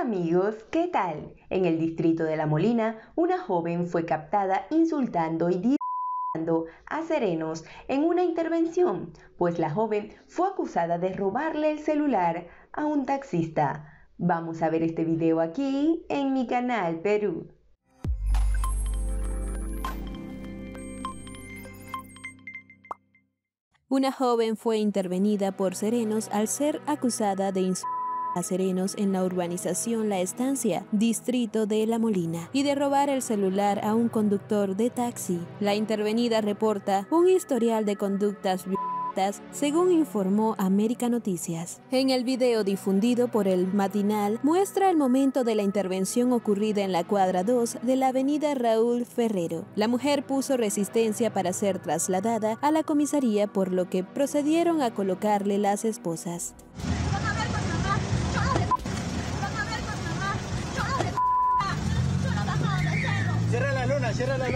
amigos, ¿qué tal? En el distrito de La Molina, una joven fue captada insultando y a serenos en una intervención, pues la joven fue acusada de robarle el celular a un taxista. Vamos a ver este video aquí en mi canal Perú. Una joven fue intervenida por serenos al ser acusada de insultar a serenos en la urbanización La Estancia, distrito de La Molina, y de robar el celular a un conductor de taxi. La intervenida reporta un historial de conductas violentas, según informó América Noticias. En el video difundido por el matinal muestra el momento de la intervención ocurrida en la cuadra 2 de la avenida Raúl Ferrero. La mujer puso resistencia para ser trasladada a la comisaría por lo que procedieron a colocarle las esposas. Cierra la.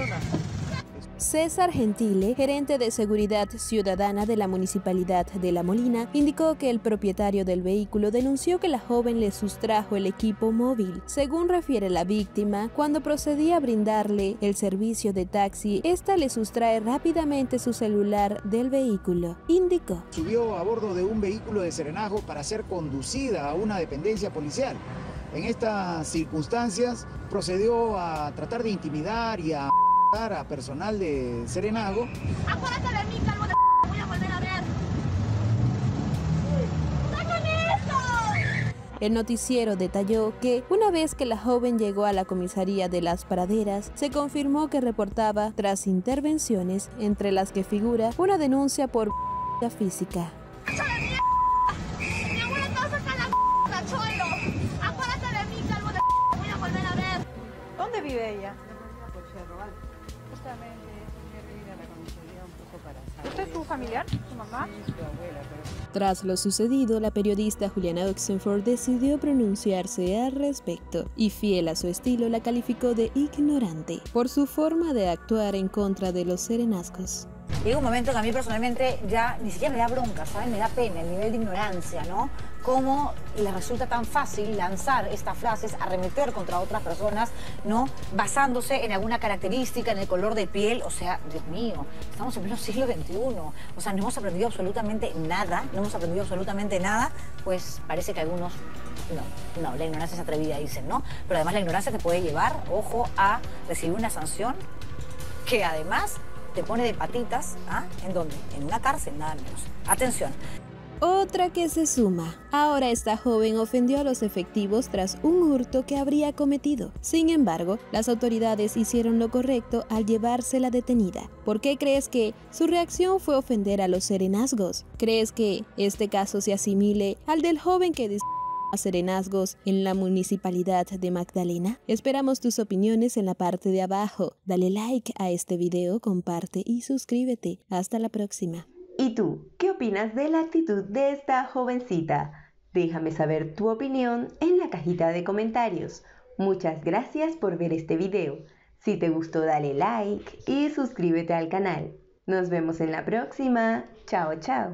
César Gentile, gerente de seguridad ciudadana de la Municipalidad de La Molina, indicó que el propietario del vehículo denunció que la joven le sustrajo el equipo móvil. Según refiere la víctima, cuando procedía a brindarle el servicio de taxi, esta le sustrae rápidamente su celular del vehículo. Indicó. Subió a bordo de un vehículo de serenajo para ser conducida a una dependencia policial. En estas circunstancias procedió a tratar de intimidar y a a personal de Serenago. Acuérdate de mí, calvo de voy a volver a ver. El noticiero detalló que una vez que la joven llegó a la comisaría de las praderas, se confirmó que reportaba tras intervenciones, entre las que figura una denuncia por física. Mi abuela está saca la cachuelo. Acuérdate de mí, calvo de voy a volver a ver. ¿Dónde vive ella? Justamente eso ir a la comisaría un poco para saber. ¿Usted es su familiar? ¿Su mamá? Sí, su abuela, pero... Tras lo sucedido, la periodista Juliana Oxenford decidió pronunciarse al respecto y fiel a su estilo la calificó de ignorante por su forma de actuar en contra de los serenazgos. Llega un momento que a mí personalmente ya ni siquiera me da bronca, ¿sabes? Me da pena el nivel de ignorancia, ¿no? Cómo le resulta tan fácil lanzar estas frases, arremeter contra otras personas, ¿no? Basándose en alguna característica, en el color de piel. O sea, Dios mío, estamos en pleno siglo XXI. O sea, no hemos aprendido absolutamente nada, no hemos aprendido absolutamente nada, pues parece que algunos no, no, la ignorancia es atrevida, dicen, ¿no? Pero además la ignorancia te puede llevar, ojo, a recibir una sanción que además te pone de patitas, ¿ah? ¿En dónde? En una cárcel, nada menos. Atención. Otra que se suma. Ahora esta joven ofendió a los efectivos tras un hurto que habría cometido. Sin embargo, las autoridades hicieron lo correcto al llevársela detenida. ¿Por qué crees que su reacción fue ofender a los serenazgos? ¿Crees que este caso se asimile al del joven que a serenazgos en la municipalidad de Magdalena? Esperamos tus opiniones en la parte de abajo. Dale like a este video, comparte y suscríbete. Hasta la próxima. ¿Y tú, qué opinas de la actitud de esta jovencita? Déjame saber tu opinión en la cajita de comentarios. Muchas gracias por ver este video. Si te gustó dale like y suscríbete al canal. Nos vemos en la próxima. Chao, chao.